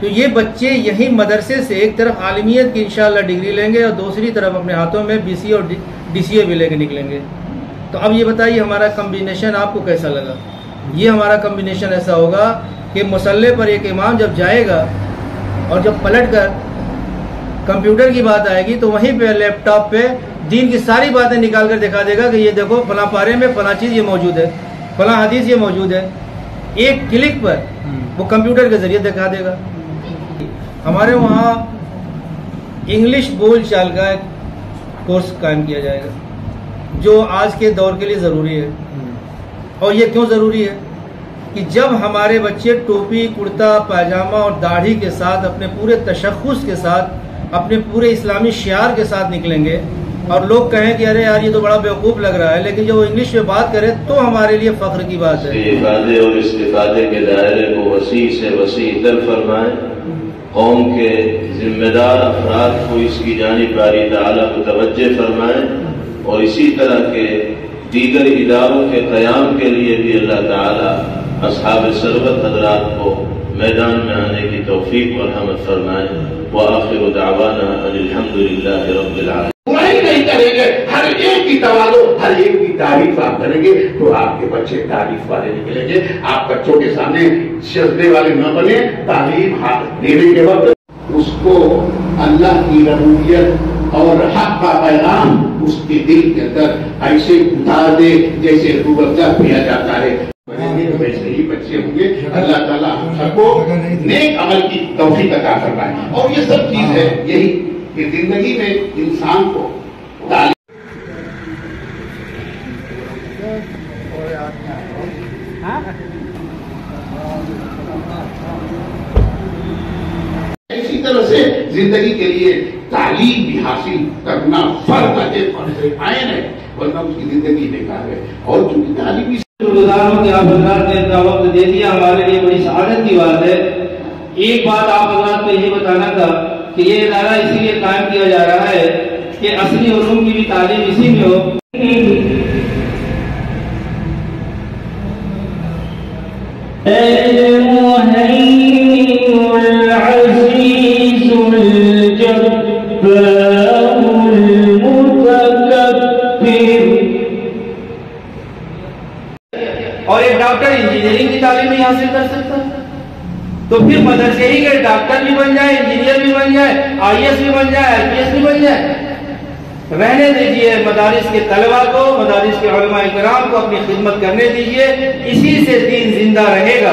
तो ये बच्चे यही मदरसे से एक तरफ़ आलमियत की इंशाल्लाह डिग्री लेंगे और दूसरी तरफ़ अपने हाथों में बी और डी भी लेके निकलेंगे। तो अब ये बताइए हमारा कम्बिनेशन आपको कैसा लगा? ये हमारा कम्बिनेशन ऐसा होगा कि मसल्ले पर एक इमाम जब जाएगा और जब पलट कर कंप्यूटर की बात आएगी तो वहीं पे लैपटॉप पे दीन की सारी बातें निकाल कर दिखा देगा कि ये देखो फला पारे में फला चीज़ ये मौजूद है फला हदीस ये मौजूद है। एक क्लिक पर वो कंप्यूटर के ज़रिए दिखा देगा। हमारे वहाँ इंग्लिश बोल चाल का एक कोर्स कायम किया जाएगा जो आज के दौर के लिए ज़रूरी है। और ये क्यों ज़रूरी है? कि जब हमारे बच्चे टोपी कुर्ता पायजामा और दाढ़ी के साथ अपने पूरे तशखुस के साथ अपने पूरे इस्लामी शियार के साथ निकलेंगे और लोग कहें कि अरे यार ये तो बड़ा बेवकूफ़ लग रहा है लेकिन जब वो इंग्लिश में बात करें तो हमारे लिए फख्र की बात है। इफादे और इस्तीफादे के दायरे को वसी से वसी तर फरमाए। कौम के जिम्मेदार अफराद को इसकी जानबदारी तला को मुतवजह फरमाए और इसी तरह के दीगर इदारों के क्याम के लिए भी अल्लाह ताला सरबत हजरात को मैदान में आने की तोफ़ी और हमद फरमाए। व आखिर दावाना अलहमदिल्ला बुराई नहीं करेंगे हर एक की तवालो हर एक की तारीफ़ आप करेंगे तो आपके बच्चे तारीफ़ वाले निकलेंगे। आप बच्चों के सामने सजदे वाले न बने, तालीम हाथ देने के वक्त उसको अल्लाह की रबूबियत और हक का पैगाम उसके दिल के अंदर ऐसे उतार दे, जैसे रूबजा किया जाता है। तो वैसे ही बच्चे होंगे। अल्लाह ताला हम सबको नेक अमल की तौफीक अता फरमाए। और ये सब चीज़ है, यही कि ज़िंदगी में इंसान को तालीम इसी तरह से ज़िंदगी के लिए तालीम भी हासिल करना फ़र्ज़ है फ़र्ज़ आयन है, वरना उसकी ज़िंदगी बेकार है। और चूँकि तालीम गुजारों वक्त दे दिया, हमारे लिए बड़ी सआदत की बात है। एक बात आप हजरात को ये बताना था कि ये इदारा इसीलिए कायम किया जा रहा है कि असली उलूम की भी तालीम इसी में हो। फिर मदरसे ही के डॉक्टर भी बन जाए, इंजीनियर भी बन जाए, आईएएस भी बन जाए, आईपीएस भी बन जाए। रहने दीजिए, मदारिस के तलबा को, मदारिस के इकराम को अपनी खिदमत करने दीजिए, इसी से दीन ज़िंदा रहेगा।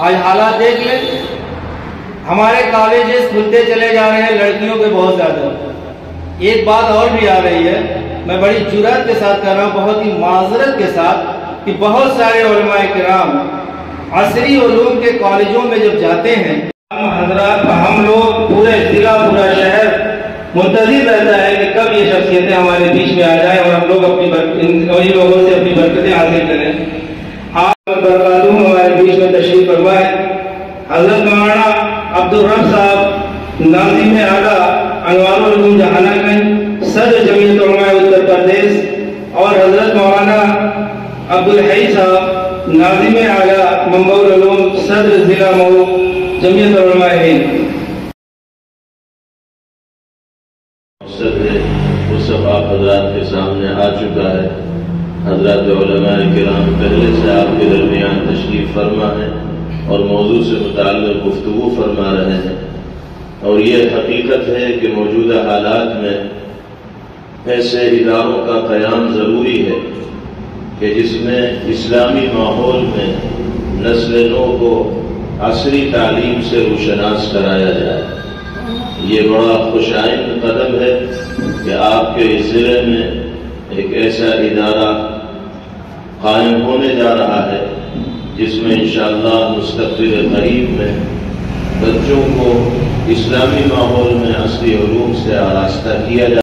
आज हालात देख लें, हमारे कॉलेजेस खुलते चले जा रहे हैं, लड़कियों के बहुत ज़्यादा। एक बात और भी आ रही है, मैं बड़ी जुरत के साथ कर रहा हूँ, बहुत ही माजरत के साथ, कि बहुत सारे कराम असरी उलूम के कॉलेजों में जब जाते हैं, हम हजरात हम लोग पूरे जिला, पूरा शहर मुंतजिर रहता है कि कब ये शख्सियतें हमारे बीच में आ जाए और हम लोग अपनी वही लोगों से अपनी बरकतें हासिल करें। आप बरकातूम हमारे बीच में तशरीफ़ फरमाए, हज़रत मौलाना अब्दुल रब साहब नाजिम आला अनवारुल जहानागंज सदर जमीयत उलमा उत्तर प्रदेश और हज़रत मौलाना अब्दुल हई साहब नाजिम आला मंबउल उलूम सदर जिला मऊ जमीयत उलमा हिंद मकसद है वो सब आप हजरात के सामने आ चुका है हज़रत कराम पहले से आपके दरमियान तशरीफ़ फरमा है और मौजू से मुतल गुफ्तु फरमा रहे हैं। और ये हकीकत है कि मौजूदा हालात में ऐसे इदारों का क़याम ज़रूरी है कि जिसमें इस्लामी माहौल में नस्ल नो को असरी तालीम से रोशनास कराया जाए। ये बड़ा खुशाइन कदम है कि आपके इस ज़िले में एक ऐसा इदारा कायम होने जा रहा है जिसमें इंशाल्लाह मुस्तबिल करीब में बच्चों को इस्लामी माहौल में असली ूम से आरास्ता किया जा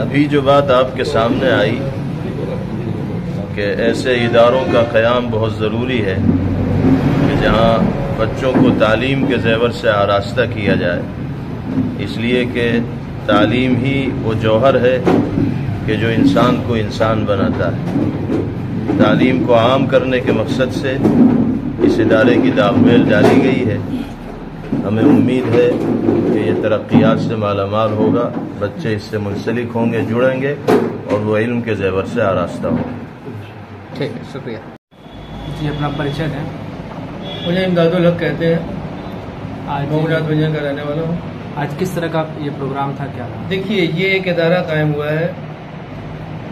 अभी जो बात आपके सामने आई, कि ऐसे इदारों का क़याम बहुत ज़रूरी है, कि जहाँ बच्चों को तालीम के जेवर से आरास्ता किया जाए। इसलिए कि तालीम ही वो जौहर है कि जो इंसान को इंसान बनाता है। तालीम को आम करने के मकसद से इस इदारे की दागमेल डाली गई है। हमें उम्मीद है कि ये तरक्यात से मालामाल होगा बच्चे इससे मुंसलिक होंगे जुड़ेंगे और वो इल्म के जेवर से आरास्ता होंगे। ठीक है शुक्रिया। जी अपना परिचय दें। मुझे इमदादुल हक कहते हैं। आज मोहनाथ भंजन का रहने वाला हूँ। आज किस तरह का ये प्रोग्राम था क्या देखिए ये एक इदारा कायम हुआ है।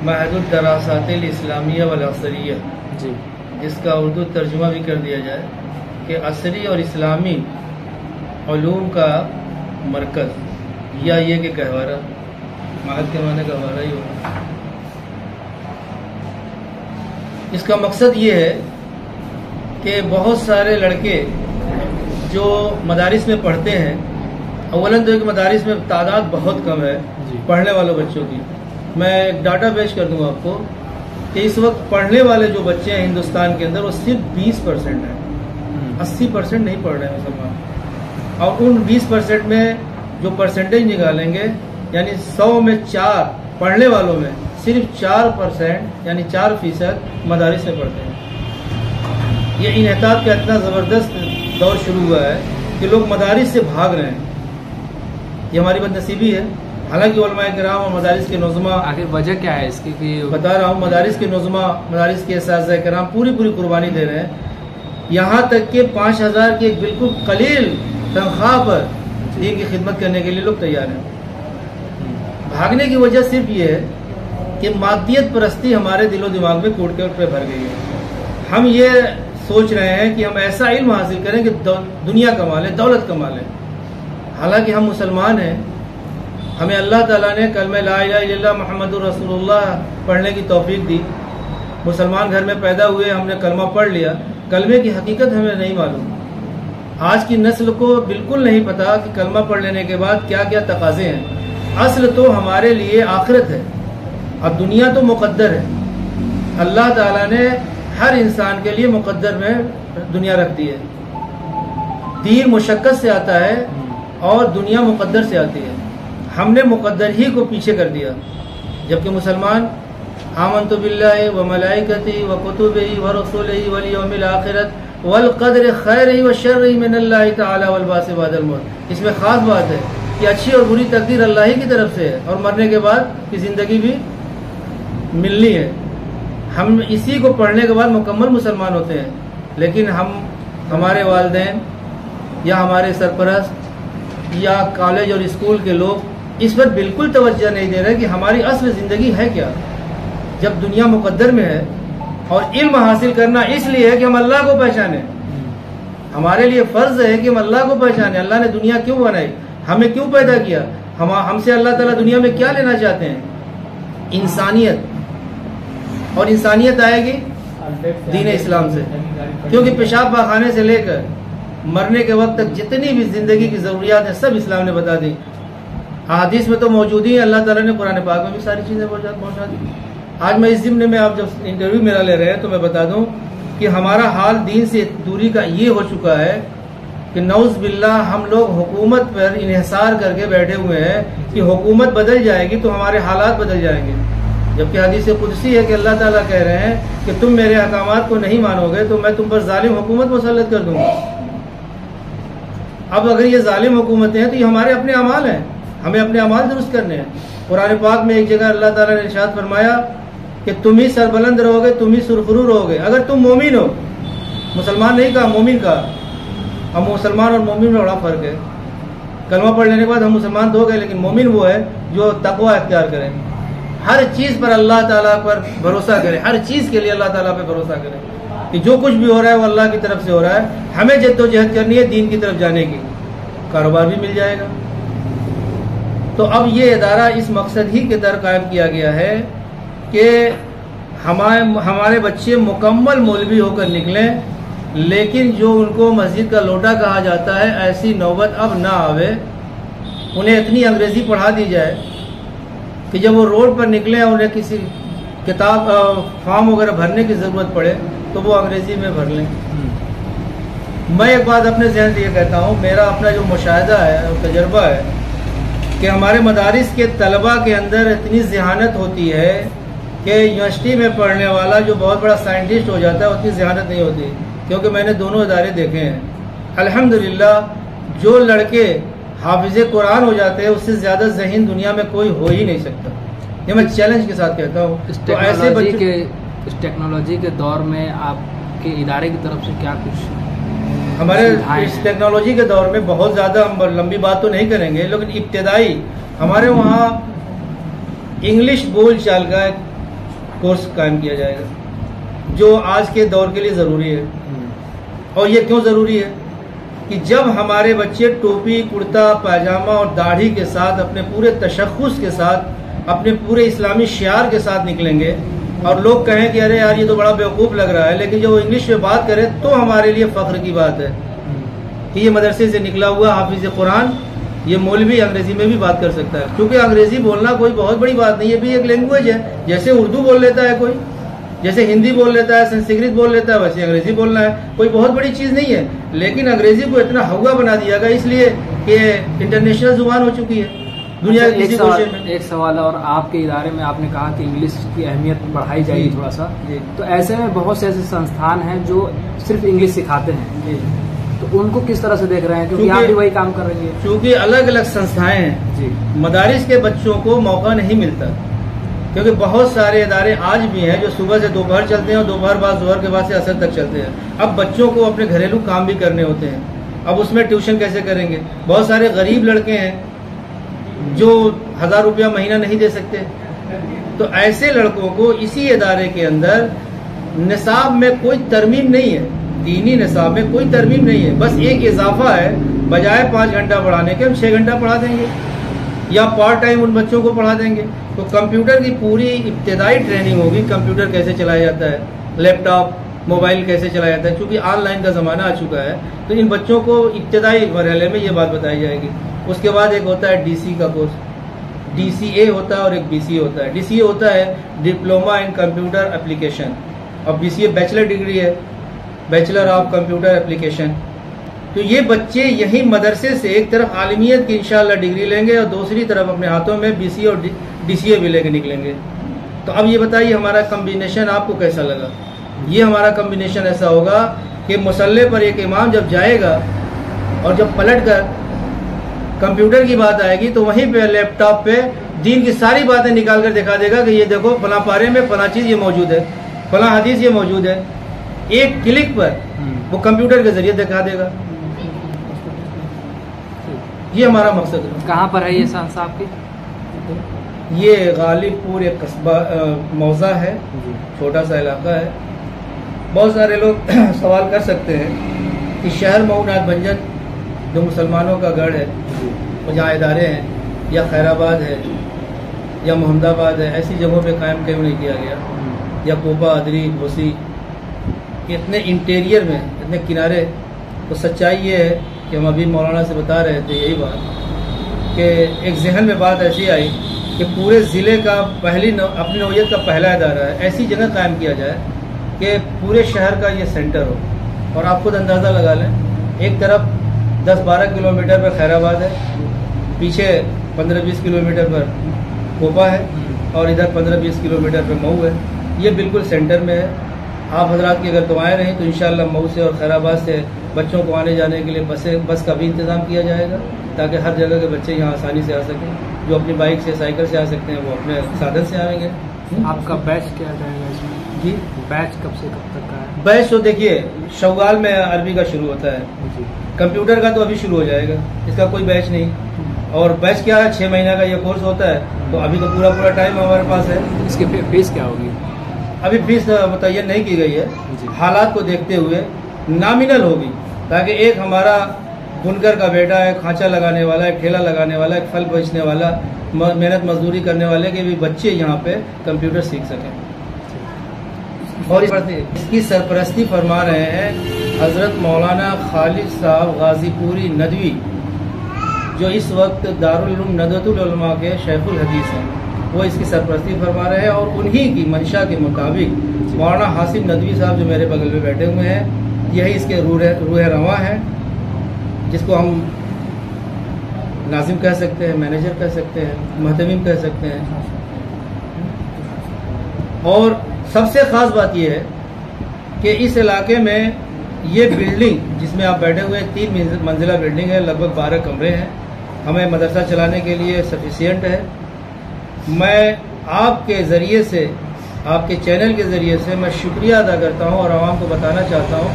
महदुद्दरासात इस्लामिया वाल असरिया। जी। जिसका उर्दू तर्जुमा भी कर दिया जाए कि असरी और इस्लामी ूम का मरकज़ या ये कि गहवारा महद के माने गहवारा ही होगा। इसका मकसद ये है कि बहुत सारे लड़के जो मदारिस में पढ़ते हैं अवलन तो एक मदारिस में तादाद बहुत कम है पढ़ने वालों बच्चों की। मैं एक डाटा पेश कर दूँगा आपको। कि इस वक्त पढ़ने वाले जो बच्चे हैं हिंदुस्तान के अंदर वो सिर्फ़ 20 परसेंट हैं। हम्म, 80 परसेंट नहीं पढ़ रहे हैं मुसलमान और उन 20 परसेंट में जो परसेंटेज निकालेंगे यानी 100 में चार पढ़ने वालों में सिर्फ़ चार परसेंट यानी चार फ़ीसद मदारिस से पढ़ते हैं। ये इनहताब का इतना ज़बरदस्त दौर शुरू हुआ है कि लोग मदारिस से भाग रहे हैं। ये हमारी बदनसीबी है। हालाँकि कराम और मदारिस के नौजमा आखिर वजह क्या है इसकी कि बता रहा हूँ मदारिस के नौजमा मदारिस के कराम पूरी पूरी कुर्बानी दे रहे हैं। यहाँ तक कि पाँच हज़ार की एक बिल्कुल कलील तनख्वाह पर दीन की खिदमत करने के लिए लोग तैयार हैं। भागने की वजह सिर्फ़ ये है कि मादियत परस्ती हमारे दिलो दिमाग में कूट के पे भर गई है। हम ये सोच रहे हैं कि हम ऐसा इल्म हासिल करें कि दुनिया कमा लें दौलत कमा लें। हालाँकि हम मुसलमान हैं हमें अल्लाह ताला ने कल में ला मुहम्मदुर रसूलुल्लाह पढ़ने की तोफीक दी। मुसलमान घर में पैदा हुए हमने कलमा पढ़ लिया। कलमे की हकीकत हमें नहीं मालूम। आज की नस्ल को बिल्कुल नहीं पता कि कलमा पढ़ लेने के बाद क्या क्या तकाजे हैं। असल तो हमारे लिए आखिरत है। और दुनिया तो मुकद्दर है। अल्लाह ताला ने हर इंसान के लिए मुकद्दर में दुनिया रख दी है। दीन मुशक्क़त से आता है और दुनिया मुकद्दर से आती है। हमने मुकद्दर ही को पीछे कर दिया। जबकि मुसलमान आमन तो बिल्ला व मलाइकती व कुतुब व रसूल वल यौमिल आखिरत वल कदर खैर ही व शर ही मिन बादल मौत। इसमें खास बात है कि अच्छी और बुरी तकदीर अल्लाह ही की तरफ़ से है और मरने के बाद की ज़िंदगी भी मिलनी है। हम इसी को पढ़ने के बाद मुकम्मल मुसलमान होते हैं। लेकिन हम, हमारे वालदेन या हमारे सरपरस्त या कॉलेज और स्कूल के लोग इस पर बिल्कुल तवज्जो नहीं दे रहे कि हमारी असल ज़िंदगी है क्या? जब दुनिया मुकद्दर में है और इल्म हासिल करना इसलिए है कि हम अल्लाह को पहचाने। हमारे लिए फ़र्ज़ है कि हम अल्लाह को पहचाने। अल्लाह ने दुनिया क्यों बनाई? हमें क्यों पैदा किया? हम, हमसे अल्लाह ताला दुनिया में क्या लेना चाहते हैं? इंसानियत। और इंसानियत आएगी दीन इस्लाम से। क्योंकि पेशाब पाखाने से लेकर मरने के वक्त तक जितनी भी ज़िंदगी की जरूरियात हैं, सब इस्लाम ने बता दी। हादिस में तो मौजूद ही अल्लाह ताला ने कुरान पाक में भी सारी चीज़ें पहुँचा दी। आज मैं इस जिम्न में आप जब इंटरव्यू मेरा ले रहे हैं तो मैं बता दूँ कि हमारा हाल दीन से दूरी का ये हो चुका है कि नौज बिल्ला हम लोग हुकूमत पर इन्हिसार करके बैठे हुए हैं कि हुकूमत बदल जाएगी तो हमारे हालात बदल जाएँगे। जबकि हदीस कुदसी है कि अल्लाह ताला कह रहे हैं कि तुम मेरे अहकाम को नहीं मानोगे तो मैं तुम पर जालिम हुकूमत मुसलत कर दूँगा। अब अगर ये जालिम हुकूमतें हैं तो ये हमारे अपने अमाल हैं। हमें अपने अमाल दुरुस्त करने हैं। कुरान पाक में एक जगह अल्लाह ताला ने इरशाद फरमाया कि तुम ही सरबलंद रहोगे, तुम ही सुरखरू रहोगे अगर तुम मोमिन हो, मुसलमान नहीं कहा, मोमिन कहा। हम मुसलमान और मोमिन में बड़ा फ़र्क है। कलमा पढ़ लेने के बाद हम मुसलमान तो हो गए, लेकिन मोमिन वो है जो तकवा अख्तियार करें। हर चीज़ पर अल्लाह ताला पर भरोसा करें। हर चीज़ के लिए अल्लाह ताला पर भरोसा करें कि जो कुछ भी हो रहा है वो अल्लाह की तरफ़ से हो रहा है। हमें जद्दोजहद करनी है दीन की तरफ़ जाने की। कारोबार भी मिल जाएगा। तो अब ये इदारा इस मकसद ही के दर कायम किया गया है कि हमारे हमारे बच्चे मुकम्मल मौलवी होकर निकलें लेकिन जो उनको मस्जिद का लोटा कहा जाता है ऐसी नौबत अब ना आवे। उन्हें इतनी अंग्रेज़ी पढ़ा दी जाए कि जब वो रोड पर निकले और उन्हें किसी किताब फॉर्म वगैरह भरने की ज़रूरत पड़े तो वो अंग्रेज़ी में भर लें। मैं एक बात अपने जहन से ये कहता हूँ मेरा अपना जो मुशाह है तजर्बा है कि हमारे मदारिस के तलबा के अंदर इतनी जहानत होती है कि यूनिवर्सिटी में पढ़ने वाला जो बहुत बड़ा साइंटिस्ट हो जाता है उतनी जहानत नहीं होती क्योंकि मैंने दोनों इदारे देखे हैं। अल्हम्दुलिल्लाह जो लड़के हाफिज कुरान हो जाते हैं उससे ज़्यादा जहन दुनिया में कोई हो ही नहीं सकता। ये मैं चैलेंज के साथ कहता हूँ। इस तो ऐसे टेक्नोलॉजी बच्चों के इस टेक्नोलॉजी के दौर में आपके इदारे की तरफ़ से क्या कुछ हमारे इस टेक्नोलॉजी के दौर में बहुत ज़्यादा हम लंबी बात तो नहीं करेंगे लेकिन इब्तदाई हमारे वहाँ इंग्लिश बोल चाल का एक कोर्स कायम किया जाएगा जो आज के दौर के लिए ज़रूरी है। और ये क्यों ज़रूरी है? कि जब हमारे बच्चे टोपी कुर्ता पायजामा और दाढ़ी के साथ अपने पूरे तशखुस के साथ अपने पूरे इस्लामी शियार के साथ निकलेंगे और लोग कहें कि अरे यार, ये तो बड़ा बेवकूफ़ लग रहा है, लेकिन जब वो इंग्लिश में बात करे तो हमारे लिए फख्र की बात है। कि ये मदरसे से निकला हुआ हाफिज कुरान, ये मौलवी अंग्रेज़ी में भी बात कर सकता है। क्योंकि अंग्रेज़ी बोलना कोई बहुत बड़ी बात नहीं है भी एक लैंग्वेज है। जैसे उर्दू बोल लेता है कोई, जैसे हिंदी बोल लेता है, संस्कृत बोल लेता है, वैसे अंग्रेज़ी बोलना है, कोई बहुत बड़ी चीज़ नहीं है। लेकिन अंग्रेज़ी को इतना हवा बना दिया गया, इसलिए कि इंटरनेशनल ज़ुबान हो चुकी है। दुनिया अच्छा, एक सवाल एक सवाल और आपके इदारे में आपने कहा कि इंग्लिश की अहमियत बढ़ाई जाएगी थोड़ा सा। तो ऐसे में बहुत से ऐसे संस्थान हैं जो सिर्फ़ इंग्लिश सिखाते हैं। तो उनको किस तरह से देख रहे हैं? क्योंकि क्योंकि- आप भी वही काम कर रही है। चूँकि अलग अलग संस्थाएँ हैं। जी। मदारिस के बच्चों को मौका नहीं मिलता। क्योंकि बहुत सारे इदारे आज भी हैं जो सुबह से दोपहर चलते हैं और दोपहर बाद दोपहर के बाद से असर तक चलते हैं। अब बच्चों को अपने घरेलू काम भी करने होते हैं। अब उसमें ट्यूशन कैसे करेंगे? बहुत सारे गरीब लड़के हैं जो हज़ार रुपया महीना नहीं दे सकते। तो ऐसे लड़कों को इसी इदारे के अंदर निसाब में कोई तरमीम नहीं है। दीनी निसाब में कोई तरमीम नहीं है। बस एक इजाफा है, बजाय पाँच घंटा पढ़ाने के, हम छः घंटा पढ़ा देंगे। या पार्ट टाइम उन बच्चों को पढ़ा देंगे। तो कंप्यूटर की पूरी इब्तदाई ट्रेनिंग होगी कंप्यूटर कैसे चलाया जाता है? लैपटॉप मोबाइल कैसे चलाया जाता है? क्योंकि ऑनलाइन का ज़माना आ चुका है तो इन बच्चों को इब्तदाई मरहले में ये बात बताई जाएगी। उसके बाद एक होता है डीसी का कोर्स डीसीए होता है और एक बीसीए होता है। डीसीए होता है डिप्लोमा इन कंप्यूटर एप्लीकेशन और बीसीए बैचलर डिग्री है। बैचलर ऑफ़ कंप्यूटर एप्लीकेशन तो ये बच्चे यही मदरसे से एक तरफ़ आलमियत की इंशाल्लाह डिग्री लेंगे और दूसरी तरफ़ अपने हाथों में बीसीए और डीसीए भी लेके निकलेंगे। तो अब ये बताइए, हमारा कम्बिनेशन आपको कैसा लगा? ये हमारा कम्बिनेशन ऐसा होगा कि मुसल्ले पर एक इमाम जब जाएगा और जब पलट कर कंप्यूटर की बात आएगी तो वहीं पे लैपटॉप पे दीन की सारी बातें निकाल कर दिखा देगा कि ये देखो फला पारे में फला चीज़ ये मौजूद है फला हदीस ये मौजूद है। एक क्लिक पर वो कंप्यूटर के ज़रिए दिखा देगा। ये हमारा मकसद है। कहाँ पर है ये संस्था आपकी ये गालिबपुर एक कस्बा मौजा है छोटा सा इलाका है। बहुत सारे लोग सवाल कर सकते हैं कि शहर मऊनाथ भंजन जो मुसलमानों का गढ़ है जहाँ इदारे हैं या खैराबाद है या मोहम्मदाबाद है ऐसी जगहों पे कायम क्यों नहीं किया गया? या कोपा अदरी घोसी इतने इंटीरियर में इतने किनारे तो सच्चाई ये है कि हम अभी मौलाना से बता रहे थे यही बात कि एक जहन में बात ऐसी आई कि पूरे ज़िले का पहली नौ, अपनी नौयत का पहला इदारा है ऐसी जगह कायम किया जाए कि पूरे शहर का ये सेंटर हो। और आप खुद अंदाज़ा लगा लें, एक तरफ़ 10-12 किलोमीटर पर खैराबाद है, पीछे 15-20 किलोमीटर पर कोपा है, और इधर 15-20 किलोमीटर पर मऊ है। ये बिल्कुल सेंटर में है। आप हजरात की अगर दुआएँ रहें तो इंशाल्लाह मऊ से और खैराबाद से बच्चों को आने जाने के लिए बसें, बस का भी इंतज़ाम किया जाएगा, ताकि हर जगह के बच्चे यहाँ आसानी से आ सकें, जो अपनी बाइक से, साइकिल से आ सकते हैं, वो अपने साधन से आएँगे। आपका बैच क्या रहेगा इसमें? जी बैच कब से कब तक का है? बैच तो देखिए शवाल में अरबी का शुरू होता है। कंप्यूटर का तो अभी शुरू हो जाएगा इसका कोई बैच नहीं। और बैच क्या है छः महीना का ये कोर्स होता है तो अभी तो पूरा पूरा टाइम हमारे पास है। इसकी फ़ीस क्या होगी? अभी फ़ीस मुतयन नहीं की गई है। हालात को देखते हुए नामिनल होगी ताकि एक हमारा बुनकर का बेटा है खांचा लगाने वाला है ठेला लगाने वाला है फल बेचने वाला मेहनत मजदूरी करने वाले के भी बच्चे यहाँ पे कंप्यूटर सीख सकें। और इस- इसकी सरपरस्ती फरमा रहे हैं हज़रत मौलाना खालिद साहब गाजीपुरी नदवी, जो इस वक्त दारुल उलूम नदवतुल उलमा के शेखुल हदीस हैं। वो इसकी सरपरस्ती फरमा रहे हैं और उन्हीं की मंशा के मुताबिक मौलाना हासिम नदवी साहब जो मेरे बगल में बैठे हुए हैं, यही इसके रूह रूह रवा है, जिसको हम नाजिम कह सकते हैं, मैनेजर कह सकते हैं, महतमीम कह सकते हैं। और सबसे ख़ास बात यह है कि इस इलाके में ये बिल्डिंग जिसमें आप बैठे हुए तीन मंजिला बिल्डिंग है, लगभग बारह कमरे हैं। हमें मदरसा चलाने के लिए सफिशियंट है। मैं आपके ज़रिए से, आपके चैनल के ज़रिए से मैं शुक्रिया अदा करता हूँ और आवाम को बताना चाहता हूँ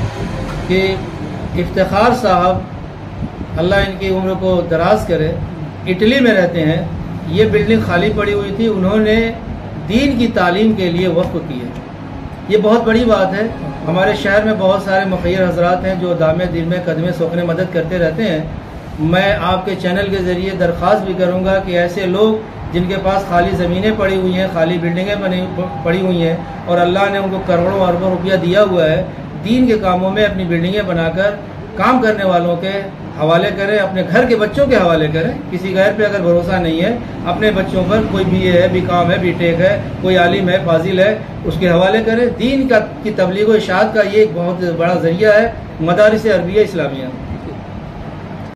कि इफ्तार साहब, अल्लाह इनकी उम्र को दराज करे। इटली में रहते हैं। ये बिल्डिंग खाली पड़ी हुई थी। उन्होंने दीन की तालीम के लिए वक्फ की है ये बहुत बड़ी बात है। हमारे शहर में बहुत सारे मुखैर हजरात हैं जो दामे दिल में, कदमे सोखने मदद करते रहते हैं। मैं आपके चैनल के ज़रिए दरख्वास्त भी करूँगा कि ऐसे लोग जिनके पास खाली ज़मीनें पड़ी हुई हैं, खाली बिल्डिंगें बनी, पड़ी हुई हैं और अल्लाह ने उनको करोड़ों अरबों रुपया दिया हुआ है, दीन के कामों में अपनी बिल्डिंगें बनाकर काम करने वालों के हवाले करें, अपने घर के बच्चों के हवाले करें। किसी गैर पे अगर भरोसा नहीं है, अपने बच्चों पर कोई बी ए है बी काम है बी टेक है, कोई आलिम है, फाजिल है, उसके हवाले करें। दीन का, की तबलीग व इशात का ये एक बहुत बड़ा ज़रिया है मदारस अरबिया इस्लामिया।